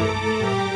Música